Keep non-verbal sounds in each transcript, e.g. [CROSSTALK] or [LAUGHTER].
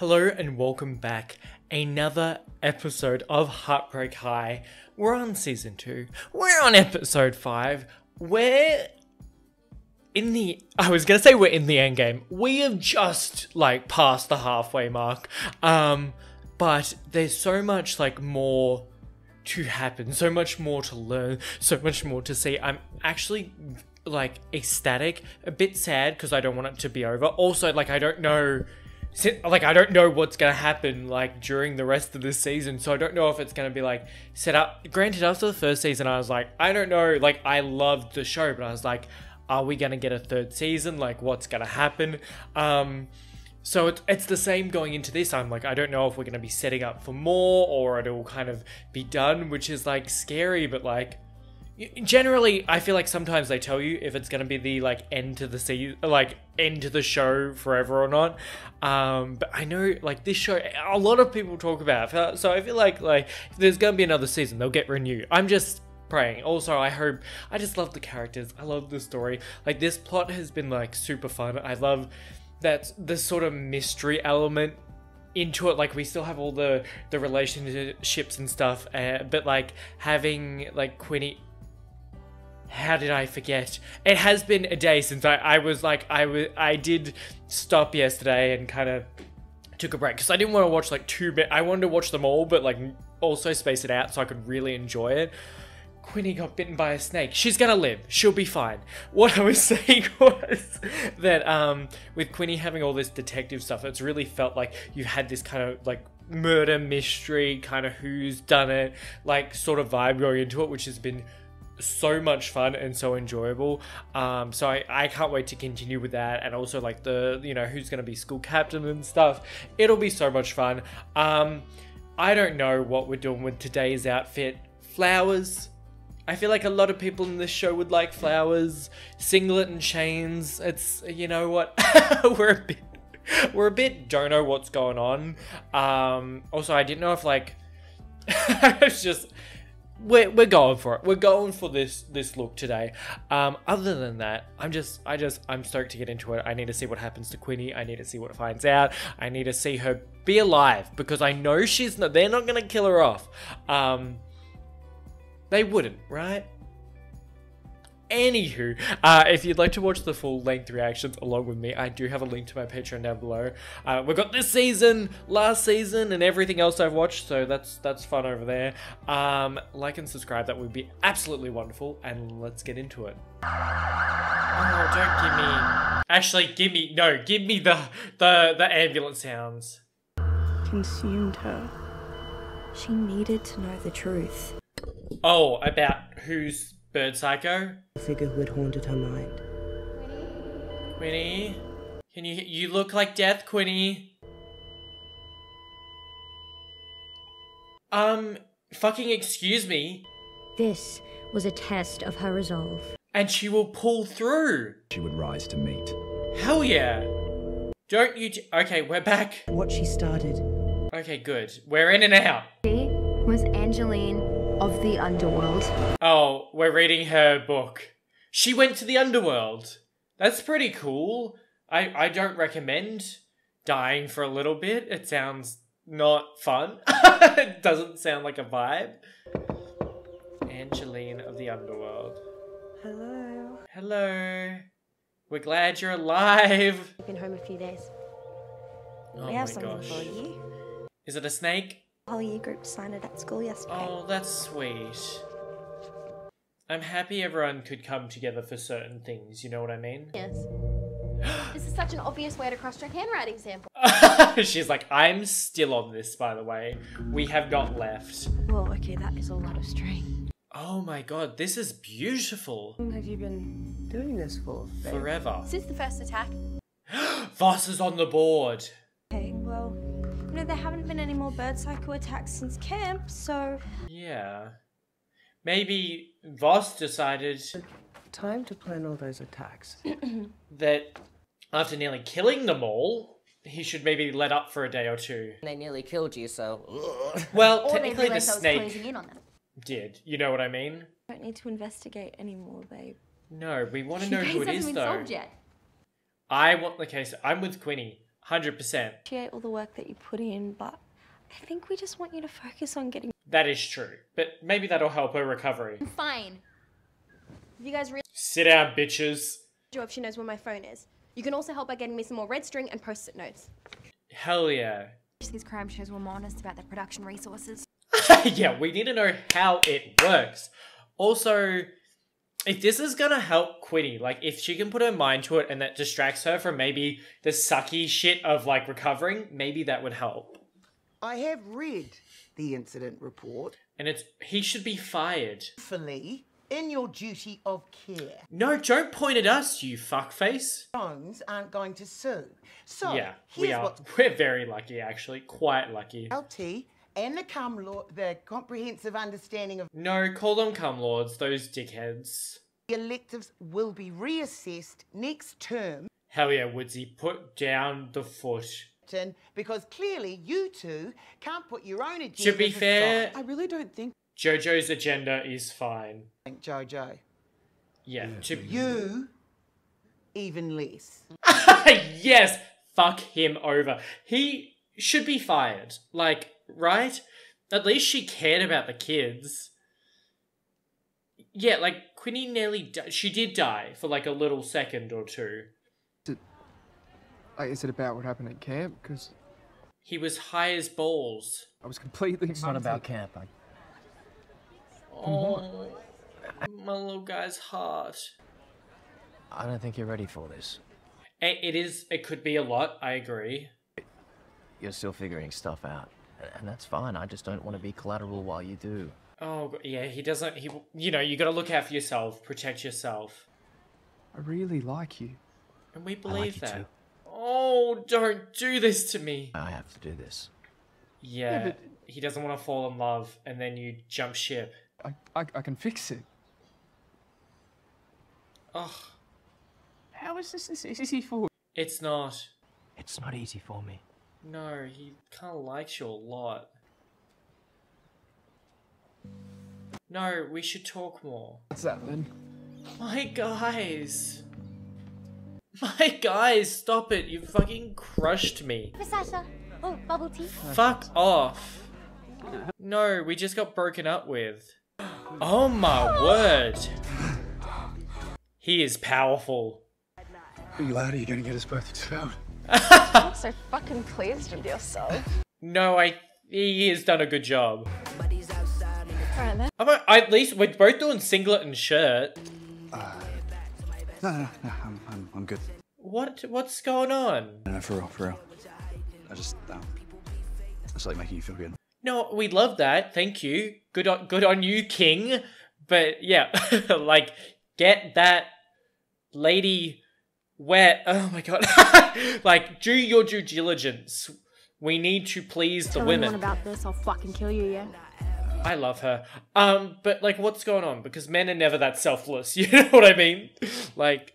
Hello and welcome back. Another episode of Heartbreak High. We're on season two. We're on episode five. We're in the. I was gonna say we're in the end game. We have just like passed the halfway mark. Um, but there's so much like more to happen, so much more to learn, so much more to see. I'm actually like ecstatic, a bit sad because I don't want it to be over. Also, like I don't know like I don't know what's gonna happen like during the rest of this season, so I don't know if it's gonna be like set up. Granted, after the first season, I was like, I don't know, like I loved the show, but I was like, are we gonna get a third season? Like, what's gonna happen? Um, so it's it's the same going into this. I'm like, I don't know if we're gonna be setting up for more or it'll kind of be done, which is like scary, but like generally i feel like sometimes they tell you if it's going to be the like end to the season like end to the show forever or not. Um but i know like this show a lot of people talk about it. so i feel like like if there's going to be another season they'll get renewed. I'm just praying. Also i hope i just love the characters. I love the story. Like this plot has been like super fun. I love that the sort of mystery element into it. Like we still have all the the relationships and stuff uh, but like having like quinni how did I forget? It has been a day since I, I was like I was I did stop yesterday and kind of took a break because I didn't want to watch like two bit. I wanted to watch them all, but like also space it out so I could really enjoy it. Quinni got bitten by a snake. She's gonna live. She'll be fine. What I was [LAUGHS] saying was that um, with Quinni having all this detective stuff, it's really felt like you had this kind of like murder mystery, kind of who's done it, like sort of vibe going into it, which has been so much fun and so enjoyable. Um, so I, I can't wait to continue with that. And also like the, you know, who's going to be school captain and stuff. It'll be so much fun. Um, I don't know what we're doing with today's outfit. Flowers. I feel like a lot of people in this show would like flowers, singlet and chains. It's, you know what, [LAUGHS] we're a bit, we're a bit don't know what's going on. Um, also, I didn't know if like, [LAUGHS] it's just, we're, we're going for it. We're going for this this look today. Um, other than that, I'm just I just I'm stoked to get into it. I need to see what happens to Quinni. I need to see what finds out. I need to see her be alive because I know she's not. They're not gonna kill her off. Um, they wouldn't, right? Anywho, uh, if you'd like to watch the full length reactions along with me, I do have a link to my Patreon down below. Uh, we've got this season, last season, and everything else I've watched, so that's that's fun over there. Um, like and subscribe, that would be absolutely wonderful, and let's get into it. Oh, don't give me. Actually, give me no, give me the the the ambulance sounds. consumed her. She needed to know the truth. Oh, about who's Bird Psycho? The figure who had haunted her mind. Quinni, can you you look like death, Quinni? Um, fucking excuse me, This was a test of her resolve. and she will pull through. she would rise to meet. Hell yeah! Don't you? J- okay, we're back. What she started. Okay, good. We're in and out. She was Angeline of the underworld. Oh, we're reading her book. She went to the underworld. That's pretty cool. I I don't recommend dying for a little bit. It sounds not fun. [LAUGHS] it doesn't sound like a vibe. Angeline of the underworld. Hello. Hello. We're glad you're alive. Been home a few days. Oh we have something gosh. for you. Is it a snake? Whole year group signed it at school yesterday. Oh, that's sweet. I'm happy everyone could come together for certain things, you know what I mean? Yes. [GASPS] this is such an obvious way to cross-check handwriting sample. [LAUGHS] She's like, I'm still on this, by the way. We have not left. Well, okay, that is a lot of string. Oh my god, this is beautiful. How long have you been doing this for? babe? Forever. Since the first attack, [GASPS] Voss is on the board. Okay, well, you know, there haven't been any more bird psycho attacks since camp, so. Yeah. Maybe Voss decided Time to plan all those attacks. [CLEARS THROAT] that after nearly killing them all, he should maybe let up for a day or two. They nearly killed you, so. Well, or they technically the realized was snake in on them. did. You know what I mean? Don't need to investigate anymore, babe. No, we want to The know case who it hasn't been though. solved yet. I want the case. I'm with Quinni. 100%. appreciate all the work that you put in, but I think we just want you to focus on getting That is true. But maybe that'll help her recovery. I'm Fine. If you guys really Sit down, bitches. know if she knows where my phone is. You can also help by getting me some more red string and post-it notes. Hell yeah. These crime shows were more honest about their production resources. [LAUGHS] yeah, we need to know how it works. Also, if this is gonna help Quinni, like if she can put her mind to it and that distracts her from maybe the sucky shit of like recovering, maybe that would help. I have read the incident report. And it's he should be fired. Fully in your duty of care. No, don't point at us, you fuckface. Jones aren't going to sue. So yeah, we are. We're very lucky, actually. Quite lucky. LT and the cum law, the comprehensive understanding of No, call them cum lords, those dickheads. the electives will be reassessed next term. Hell yeah, Woodsy, put down the foot. Tin, Because clearly you two can't put your own agenda. To be fair, I really don't think JoJo's agenda is fine. Thank Jojo. Yeah, to You even less. [LAUGHS] yes, fuck him over. He should be fired. Like, right? At least she cared about the kids. Yeah, like Quinni nearly di- she did die for like a little second or two. Like, is it about what happened at camp? Because He was high as balls. I was completely. It's not about camp. I, Oh, my little guy's heart. I don't think you're ready for this. It, it is. It could be a lot. I agree. You're still figuring stuff out, a- and that's fine. I just don't want to be collateral while you do. Oh yeah, he doesn't. He, you know, you got to look out for yourself, protect yourself, I really like you. and we I believe like you that. too. Oh, don't do this to me. I have to do this. Yeah, but- he doesn't want to fall in love, and then you jump ship. I, I, I can fix it. Ugh, How is this this easy for? it's not. It's not easy for me. No, he kind of likes you a lot. No, we should talk more. What's that then? My guys. My guys, stop it. You fucking crushed me. Miss Sasha. Oh, bubble tea. Fuck off. No, we just got broken up with. Oh my word. He is powerful. Are you loud? Are you going to get us both expelled? So fucking pleased with yourself. No, I. He has done a good job. Alright then. I'm a- at least we're both doing singlet and shirt. No, [LAUGHS] no, no, no I'm, I'm, I'm good. What? What's going on? No, no, for real, for real. I just, um, I just like making you feel good. No, we love that. Thank you. Good on, good on you, King. But yeah, [LAUGHS] like get that lady wet. [LAUGHS] Oh my god! [LAUGHS] like do your due diligence. We need to please the Tell anyone women. about this, I'll fucking kill you, yeah? I love her. Um, but like, what's going on? Because men are never that selfless. [LAUGHS] You know what I mean? Like,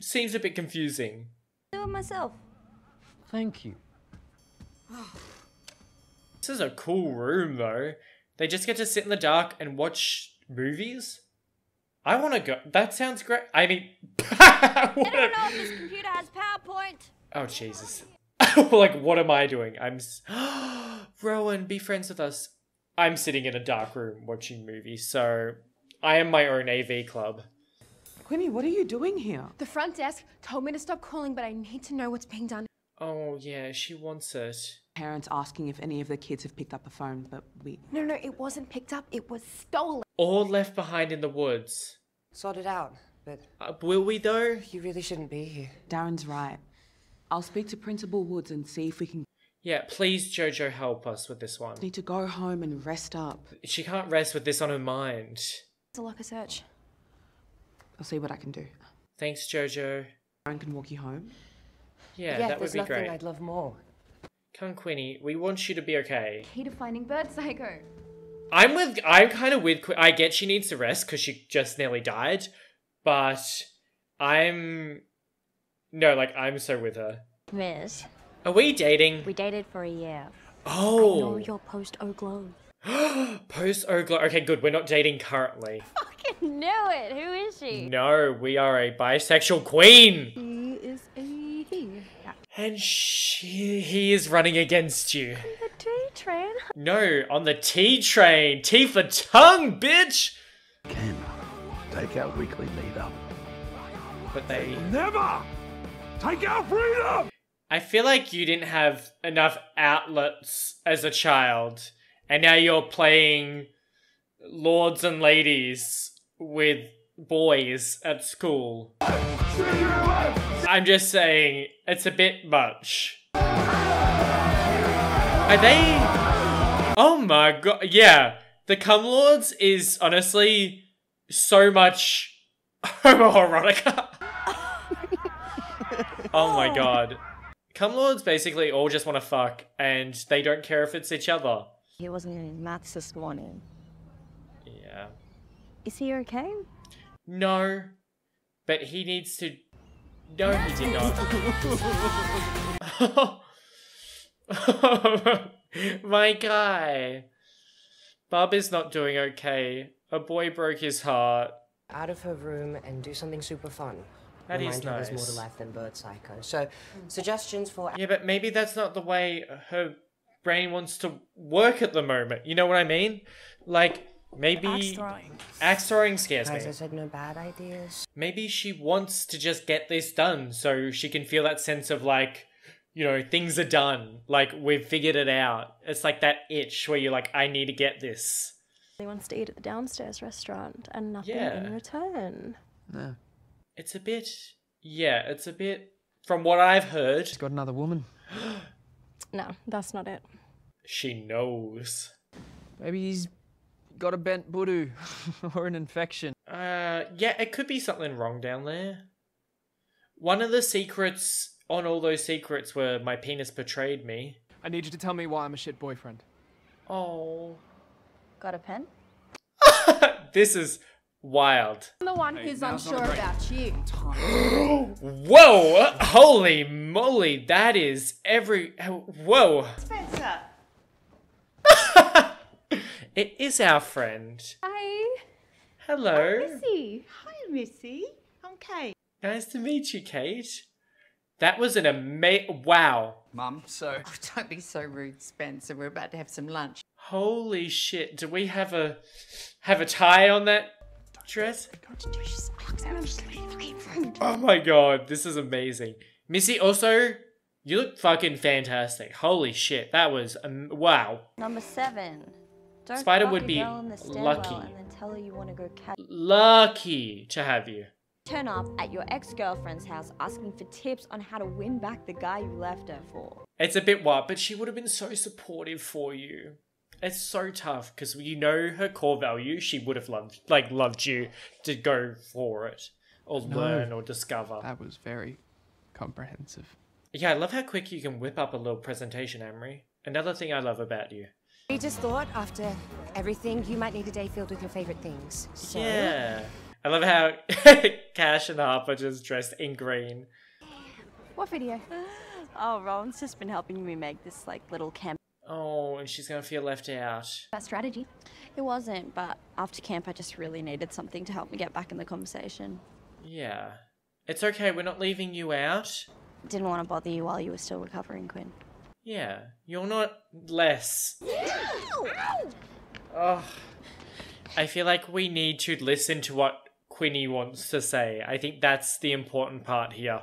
seems a bit confusing. do it myself. Thank you. This is a cool room, though. They just get to sit in the dark and watch movies. I want to go. That sounds great. I mean, [LAUGHS] I I don't know if this computer has PowerPoint. oh Jesus! [LAUGHS] like, what am I doing? I'm. s- [GASPS] Rowan, be friends with us. I'm sitting in a dark room watching movies, so I am my own AV club. Quinni, what are you doing here? The front desk told me to stop calling, but I need to know what's being done. Oh yeah, she wants it. Parents asking if any of the kids have picked up a phone, but we. No, no, it wasn't picked up, it was stolen. Or left behind in the woods. Sort it out, but Uh, will we though? you really shouldn't be here. Darren's right. I'll speak to Principal Woods and see if we can. Yeah, please, Jojo, help us with this one. Need to go home and rest up. She can't rest with this on her mind. It's a locker search. I'll see what I can do. Thanks, Jojo. Darren can walk you home. Yeah, yeah, that would be great. there's nothing. I'd love more. Come, Quinni. We want you to be okay. Key to finding Bird Psycho. I'm with. I'm kind of with. I get she needs to rest because she just nearly died, but I'm. No, like I'm so with her. Miss, Are we dating? we dated for a year. Oh, Know your post O glow. [GASPS] post Oglo. Okay, good. We're not dating currently. [LAUGHS] Fucking knew it. Who is she? No, we are a bisexual queen. She is a he. And she, he is running against you. The T train. No, on the T train. T for tongue, bitch! Ken, take our weekly meetup. But they. Never! Take our freedom! I feel like you didn't have enough outlets as a child, and now you're playing lords and ladies with boys at school. I'm just saying, it's a bit much. Are they. Oh my god, yeah. The Cum Lords is honestly so much [LAUGHS] homoerotica. [LAUGHS] oh my god. Cum Lords basically all just want to fuck, and they don't care if it's each other. He wasn't in maths this morning. Yeah. Is he okay? No, but he needs to. No, he did not. [LAUGHS] [LAUGHS] My guy. Bob is not doing okay. A boy broke his heart. Out of her room and do something super fun. That is Remind her there's more to life than bird psycho. So, suggestions for Yeah, but maybe that's not the way her brain wants to work at the moment. You know what I mean? Like, maybe. Axe throwing. Axe throwing scares me. As I said, no bad ideas. maybe she wants to just get this done so she can feel that sense of like you know things are done like we've figured it out it's like that itch where you're like i need to get this He wants to eat at the downstairs restaurant and nothing Yeah. in return. No. it's a bit yeah it's a bit from what i've heard She's got another woman. [GASPS] No, that's not it. she knows Maybe he's got a bent budu [LAUGHS] or an infection. uh yeah it could be something wrong down there one of the secrets on all those secrets where my penis betrayed me I need you to tell me why I'm a shit boyfriend. oh Got a pen? [LAUGHS] this is wild I'm the one who's unsure about you. [GASPS] Whoa! Holy moly, that is every. Whoa! Spencer. [LAUGHS] It is our friend. Hi. Hello. Missy. Hi, Missy. I'm Kate. Nice to meet you, Kate. That was an amazing. Wow. Mum, so. [LAUGHS] Oh, don't be so rude, Spencer. We're about to have some lunch. Holy shit. Do we have a have a tie on that dress? Oh my god, this is amazing. Missy, also, you look fucking fantastic. Holy shit, that was um, wow. Number seven. Don't Spider would be girl in the stairwell lucky. And then tell her you go. Lucky to have you. Turn up at your ex-girlfriend's house asking for tips on how to win back the guy you left her for. It's a bit wild, but she would have been so supportive for you. It's so tough because you know her core value. She would have loved, like, loved you to go for it or No. learn or discover. That was very comprehensive. Yeah, I love how quick you can whip up a little presentation, Amerie. Another thing I love about you. We just thought after everything, you might need a day filled with your favorite things. So, Yeah. I love how [LAUGHS] Cash and Harp are just dressed in green. What video? Oh, Rowan's just been helping me make this like little camp. Oh, and she's gonna feel left out. That strategy. It wasn't, but after camp, I just really needed something to help me get back in the conversation. Yeah. It's okay, we're not leaving you out. Didn't want to bother you while you were still recovering, Quinn. Yeah, you're not less. [GASPS] Oh, I feel like we need to listen to what Quinni wants to say. I think that's the important part here.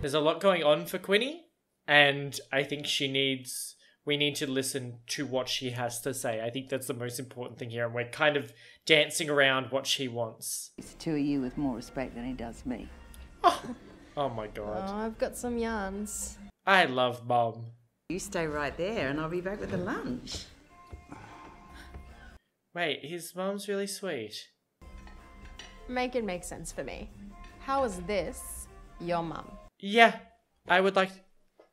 There's a lot going on for Quinni, and I think she needs. We need to listen to what she has to say. I think that's the most important thing here, and we're kind of dancing around what she wants. It's the two of you with more respect than he does me. Oh, oh my god. Oh, I've got some yarns. I love Mom. You stay right there and I'll be back with the lunch. Wait, his mom's really sweet. Make it make sense for me. How is this your mum? Yeah, I would like.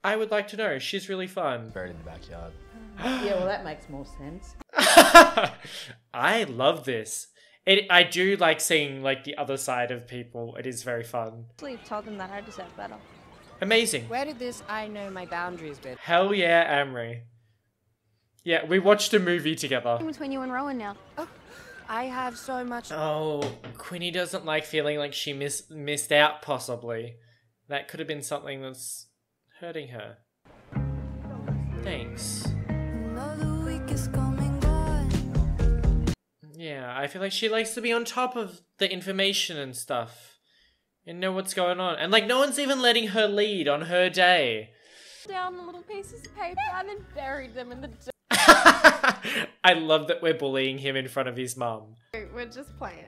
I would like to know. She's really fun. Buried in the backyard. [GASPS] yeah, well, that makes more sense. [LAUGHS] I love this. It. I do like seeing like the other side of people. It is very fun. Actually, told them that I deserve better. Amazing. Where did this I know my boundaries bit? Hell yeah, Amerie. Yeah, we watched a movie together. Between you and Rowan now. Oh, I have so much. Oh, Quinni doesn't like feeling like she miss- missed out, possibly. That could have been something that's hurting her. Thanks. Yeah, I feel like she likes to be on top of the information and stuff. And know what's going on. And like, no one's even letting her lead on her day. Down the little pieces of paper and then buried them in the dirt. [LAUGHS] I love that we're bullying him in front of his mum. We're just playing.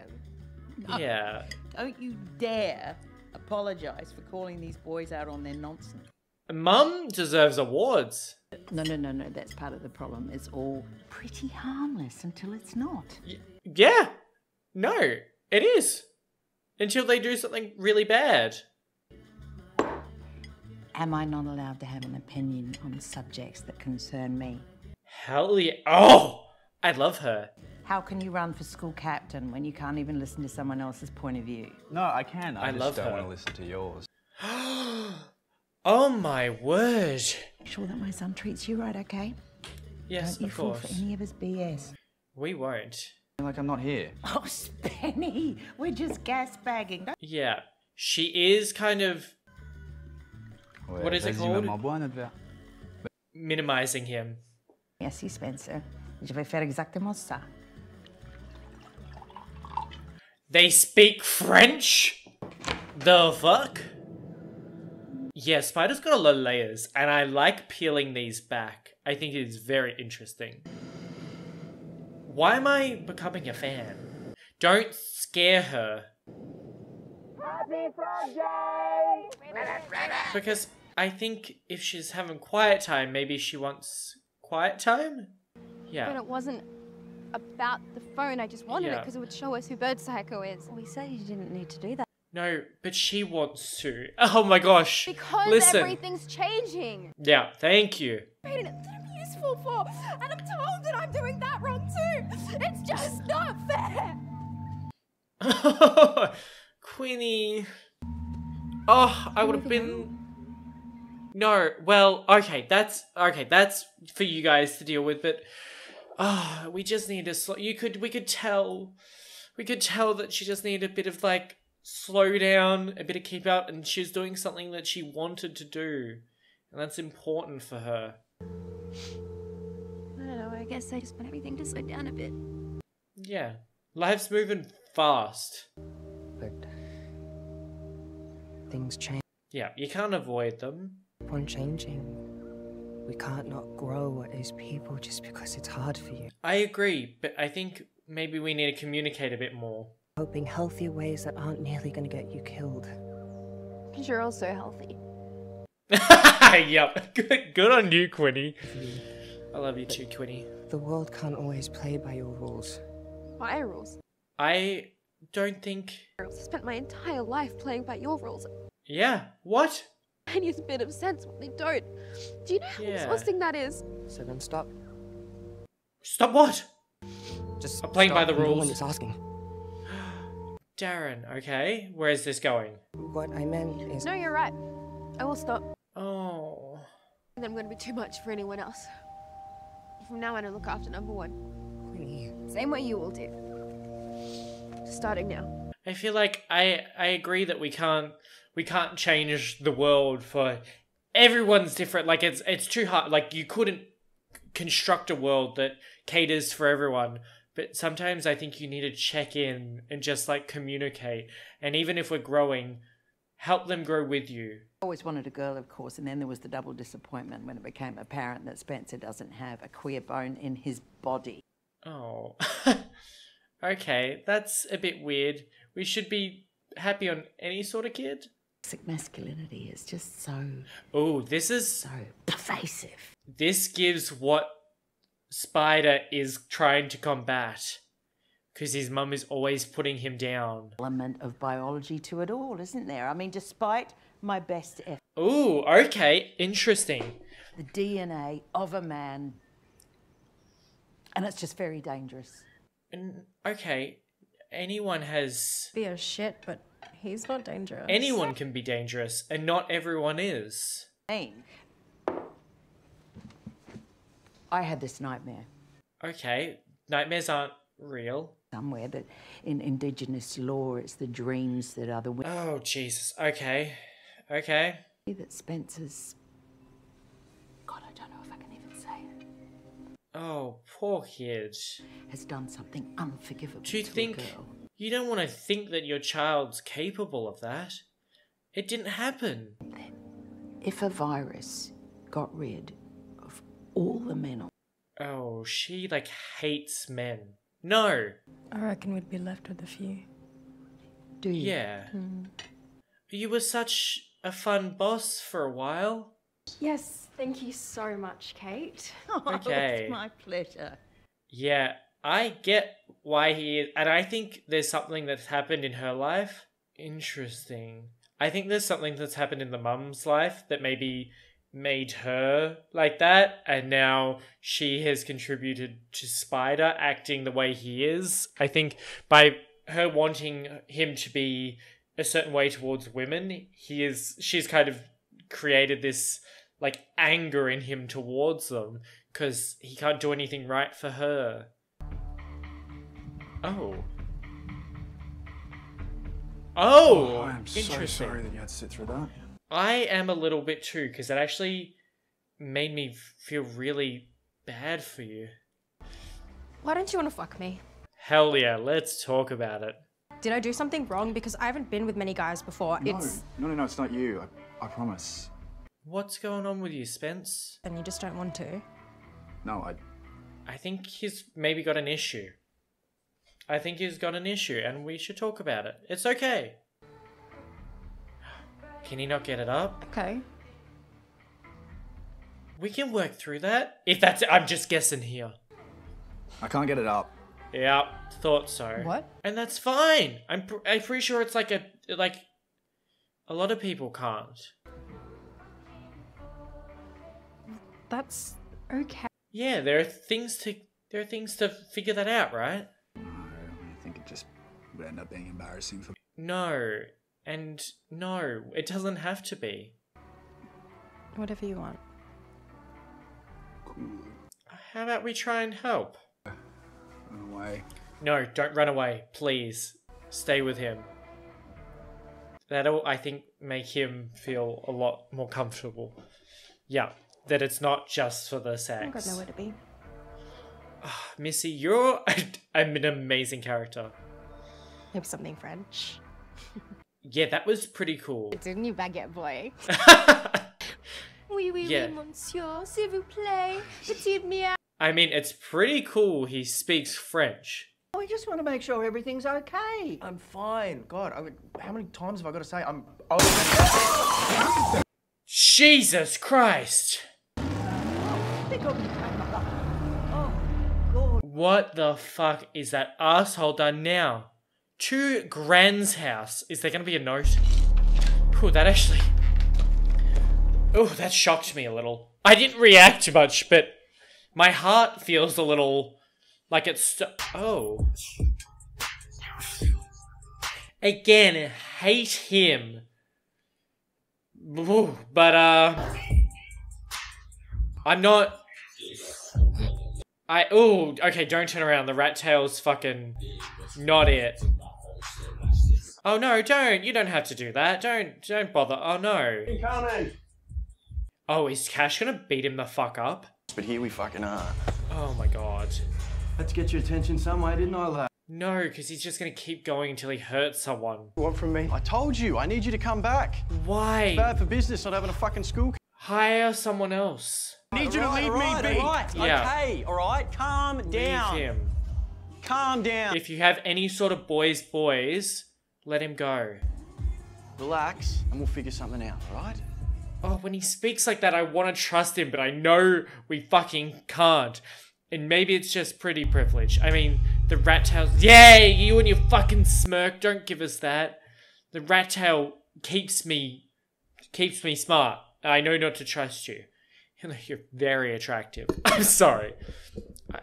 Yeah. Don't you dare apologise for calling these boys out on their nonsense. Mum deserves awards. No, no, no, no. That's part of the problem. It's all pretty harmless until it's not. Yeah. No, it is. Until they do something really bad. Am I not allowed to have an opinion on subjects that concern me? Hell yeah. Oh! I love her. How can you run for school captain when you can't even listen to someone else's point of view? No, I can. I, I just love don't her. want to listen to yours. [GASPS] Oh my word. Make Sure that my son treats you right, okay? Yes, Don't you of fall for any of his BS. We won't. Like I'm not here. [LAUGHS] Oh, Spenny, we're just gas bagging. Don't- Yeah. She is kind of What is it called? minimizing him. Merci, Spencer. Je vais faire exactement ça. They speak French? The fuck? Yeah, Spider's got a lot of layers, and I like peeling these back. I think it is very interesting. Why am I becoming a fan? Don't scare her. Because I think if she's having quiet time, maybe she wants quiet time? Yeah. But it wasn't about the phone. I just wanted it because it would show us who Bird Psycho is. We said you didn't need to do that. No, but she wants to. [LAUGHS] Oh my gosh. Because Listen. everything's changing. Yeah, thank you. Made it I'm useful for, and I'm told that I'm doing that wrong too. It's just not fair. [LAUGHS] Queenie. Oh, I would have been. No, well, okay, that's okay. That's for you guys to deal with, but ah, we just need to. Sl- you could, we could tell, we could tell that she just needed a bit of like slow down, a bit of keep out, and she was doing something that she wanted to do, and that's important for her. I don't know. I guess I just want everything to slow down a bit. Yeah, life's moving fast. But things change. Yeah, you can't avoid them. Upon changing, we can't not grow as people just because it's hard for you. I agree, but I think maybe we need to communicate a bit more. Hoping healthier ways that aren't nearly going to get you killed. Because you're also healthy. [LAUGHS] yep. Good, good on you, Quinni. I love you too, Quinni. The world can't always play by your rules. My rules. I don't think. I spent my entire life playing by your rules. Yeah. What? Any bit of sense when they don't. Do you know how Yeah. exhausting that is? So then stop. Stop what? Just I'm playing by the I'm one rules. that's asking. [GASPS] Darren, okay. Where is this going? What I meant is. No, you're right. I will stop. Oh. And I'm going to be too much for anyone else. From now on, I'll look after number one. Queenie. Same way you will do. Starting now. I feel like I I agree that we can't we can't change the world for everyone's different. Like it's it's too hard. Like you couldn't construct a world that caters for everyone. But sometimes I think you need to check in and just like communicate. And even if we're growing, help them grow with you. Always wanted a girl, of course, and then there was the double disappointment when it became apparent that Spencer doesn't have a queer bone in his body. Oh. [LAUGHS] okay, that's a bit weird. We should be happy on any sort of kid. Toxic masculinity is just so, Oh, this is so pervasive. this gives what Spider is trying to combat. Because his mum is always putting him down. Element of biology to it all, isn't there? I mean, despite my best effort, Oh, okay, interesting. the DNA of a man, and it's just very dangerous. And okay, anyone has Be a shit, but he's not dangerous. anyone can be dangerous, and not everyone is. Mean. I had this nightmare. Okay, nightmares aren't real. somewhere that in indigenous law it's the dreams that are the Oh, Jesus. Okay. Okay. that Spencer's God, I don't know if I can even say it. Oh, poor kid. Has done something unforgivable Do you to a think girl. you don't want to think that your child's capable of that? It didn't happen. If a virus got rid of all the men Oh, she like hates men. No. I reckon we'd be left with a few. Do you? Yeah. Hmm. You were such a fun boss for a while. Yes, thank you so much, Kate. [LAUGHS] Oh, okay. it's my pleasure. Yeah, I get why he is, and I think there's something that's happened in her life. Interesting. I think there's something that's happened in the mum's life that maybe made her like that, and now she has contributed to Spider acting the way he is. I think by her wanting him to be a certain way towards women, he is she's kind of created this like anger in him towards them because he can't do anything right for her. Oh. Oh, oh I am so sorry that you had to sit through that. I am a little bit too because it actually made me feel really bad for you. Why don't you want to fuck me? Hell yeah, let's talk about it. Did I do something wrong? Because I haven't been with many guys before. No, It's no, no, no, it's not you. I, I promise. What's going on with you, Spence? and you just don't want to. No, I. I think he's maybe got an issue. I think he's got an issue and we should talk about it. It's okay. [SIGHS] Can he not get it up? Okay. We can work through that. If that's I'm just guessing here. I can't get it up. Yeah, thought so. What? And that's fine. I'm pr- I'm pretty sure it's like a like a lot of people can't. That's okay. Yeah, there are things to there are things to figure that out, right? No, I think it just would end up being embarrassing for. No. And no, it doesn't have to be. Whatever you want. How about we try and help? Run away. No, don't run away, please. Stay with him. That'll, I think, make him feel a lot more comfortable. Yeah, that it's not just for the sex. I've got nowhere to be. Ah, Missy, you're [LAUGHS] I'm an amazing character. Maybe something French. [LAUGHS] Yeah, that was pretty cool. Didn't you, baguette boy? [LAUGHS] Oui, oui, Yeah. oui, monsieur, s'il vous plaît, petite mia. I mean, it's pretty cool he speaks French. Oh, I just want to make sure everything's okay. I'm fine. God, I would, how many times have I got to say I'm? Oh, Jesus Christ! What the fuck is that asshole done now? To Gran's house. Is there gonna be a note? Ooh, that actually. Oh, that shocked me a little. I didn't react much, but my heart feels a little like it's. St- oh. Again, hate him. But, uh. I'm not. I. Oh, okay, don't turn around. The rat tail's fucking. Not it. Oh no, don't. You don't have to do that. Don't don't bother. Oh no. Oh, is Cash gonna beat him the fuck up? But here we fucking are. Oh my god. Had to get your attention some way, didn't I, lad? No, because he's just gonna keep going until he hurts someone. What from me? I told you, I need you to come back. Why? It's bad for business not having a fucking school. Hire someone else. I need you to leave me be. Yeah. Okay, all right, calm down. Leave him. Calm down. If you have any sort of boys, boys, let him go. Relax, and we'll figure something out, all right? Oh, when he speaks like that, I want to trust him, but I know we fucking can't. And maybe it's just pretty privilege. I mean, the rat tail. Yay! You and your fucking smirk. Don't give us that. The rat tail keeps me, keeps me smart. I know not to trust you. [LAUGHS] You know, You're very attractive. [COUGHS] I'm sorry.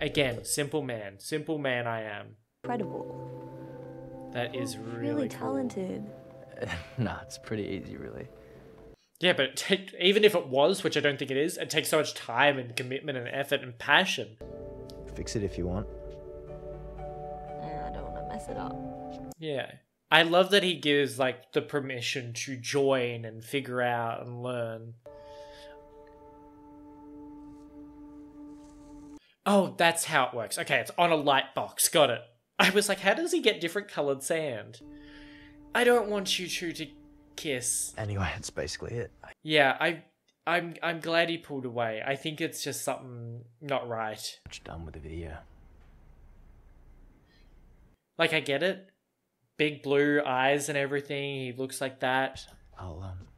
Again, simple man. Simple man I am. Incredible. That is really, Really cool. talented. [LAUGHS] nah, it's pretty easy, really. Yeah, but it take, even if it was, which I don't think it is, it takes so much time and commitment and effort and passion. Fix it if you want. I don't mess it up. Yeah. I love that he gives like the permission to join and figure out and learn. Oh, that's how it works. Okay, it's on a light box. Got it. I was like, how does he get different colored sand? I don't want you two to kiss. Anyway, [LAUGHS] that's basically it. Yeah, I I'm I'm glad he pulled away. I think it's just something not right. Done with the video. Like I get it. Big blue eyes and everything. He looks like that. I'll um,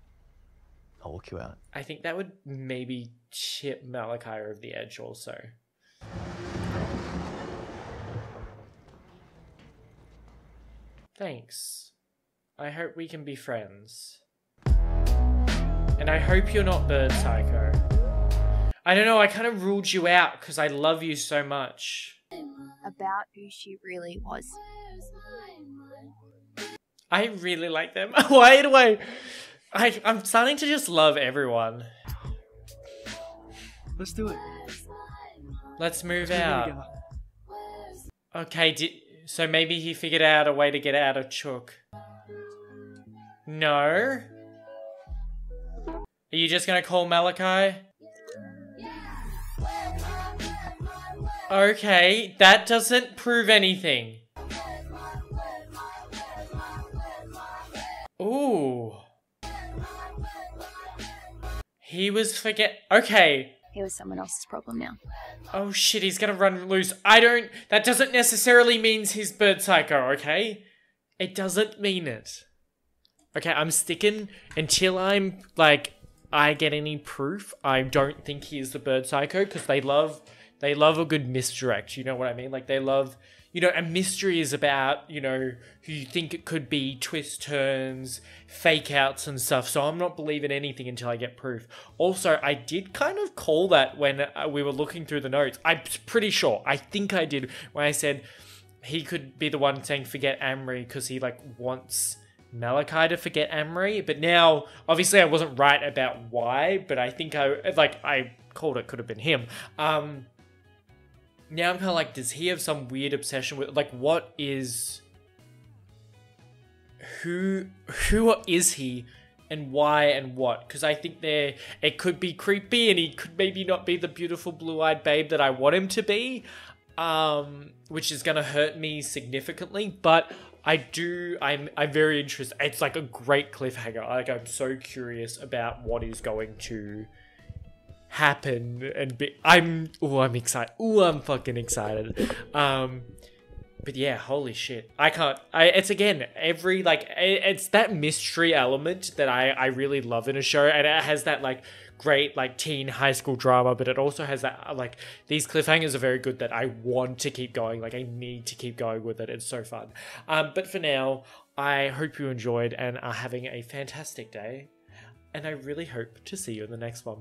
I'll walk you out. I think that would maybe chip Malakai over the edge also. Thanks. I hope we can be friends. And I hope you're not Bird Psycho. I don't know, I kind of ruled you out because I love you so much. About who she really was. I really like them. [LAUGHS] Why do I... I I'm starting to just love everyone. Let's do it. Let's move Let's out. Okay, di- so maybe he figured out a way to get out of Chook. No? Are you just gonna call Malakai? Okay, that doesn't prove anything. Ooh. He was forget. Okay. He was someone else's problem now. Oh shit, he's gonna run loose. I don't. That doesn't necessarily means he's bird psycho, okay? It doesn't mean it. Okay, I'm sticking until I'm like I get any proof. I don't think he is the bird psycho because they love they love a good misdirect. You know what I mean? Like they love you know, a mystery is about, you know, who you think it could be, twist turns, fake outs and stuff. So I'm not believing anything until I get proof. Also, I did kind of call that when uh, we were looking through the notes. I'm pretty sure. I think I did when I said he could be the one saying forget Amerie because he like wants Malakai to forget Amerie. But now, obviously, I wasn't right about why, but I think I like I called it could have been him. Um, now I'm kind of like, does he have some weird obsession with like what is who who is he and why and what? Because I think there it could be creepy and he could maybe not be the beautiful blue-eyed babe that I want him to be, um, which is gonna hurt me significantly. But I do. I'm I'm very interested. It's like a great cliffhanger. Like I'm so curious about what is going to happen and be I'm oh I'm excited. Oh I'm fucking excited. Um but yeah, holy shit. I can't I it's again every like it- it's that mystery element that I I really love in a show and it has that like great like teen high school drama but it also has that uh, like these cliffhangers are very good that I want to keep going like I need to keep going with it. It's so fun. Um but for now I hope you enjoyed and are having a fantastic day and I really hope to see you in the next one